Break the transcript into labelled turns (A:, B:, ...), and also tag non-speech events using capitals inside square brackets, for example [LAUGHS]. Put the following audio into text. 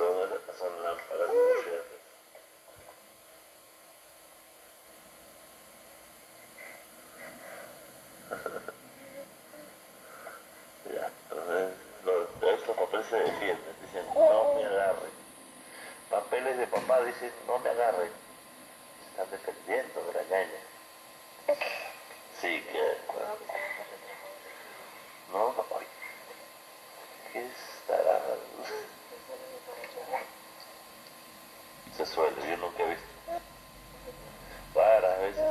A: Son, son lámparas demasiado. [LAUGHS] ya, entonces los, estos papeles se defienden, dicen no me agarre. Papeles de papá dicen no me agarre. Están defendiendo de la ñaña. Sí, que... [LAUGHS] No, ay, ¿qué estará? Se suele, yo nunca he visto. Para, a veces,